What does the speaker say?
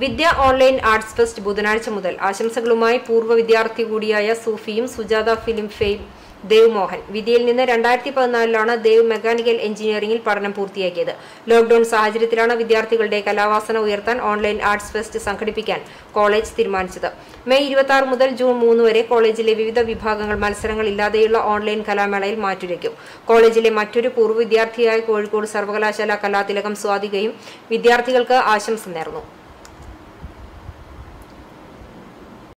വിദ്യ online arts fest ബുധനാഴ്ച മുതൽ. ആശംസകളുമായി പൂർവ വിദ്യാർത്ഥി കൂടിയായ സൂഫിയും സുജാത ഫിലിം ഫെയിം ദേവ് മോഹൻ വിദ്യയിൽ നിന്ന് രണ്ടായിരത്തി പതിനാലിലാണ് ദേവ് മെക്കാനിക്കൽ എഞ്ചിനീയറിംഗിൽ പഠനം പൂർത്തിയാക്കിയത്. ലോക്ഡൌൺ സാഹചര്യത്തിലാണ് വിദ്യാർത്ഥികളുടെ കലാവാസന ഉയർത്താൻ ഓൺലൈൻ ആർട്സ് ഫെസ്റ്റ് സംഘടിപ്പിക്കാൻ കോളേജ് തീരുമാനിച്ചത്. മെയ് ഇരുപത്തി ആറ് മുതൽ ജൂൺ മൂന്ന് വരെ കോളേജിലെ വിവിധ വിഭാഗങ്ങൾ മത്സരങ്ങൾ ഇല്ലാതെയുള്ള ഓൺലൈൻ കലാമേളയിൽ മാറ്റുരയ്ക്കും. കോളേജിലെ മറ്റൊരു പൂർവ വിദ്യാർത്ഥിയായ കോഴിക്കോട് സർവകലാശാല കലാതിലകം സ്വാതികയും വിദ്യാർത്ഥികൾക്ക് ആശംസ നേർന്നു.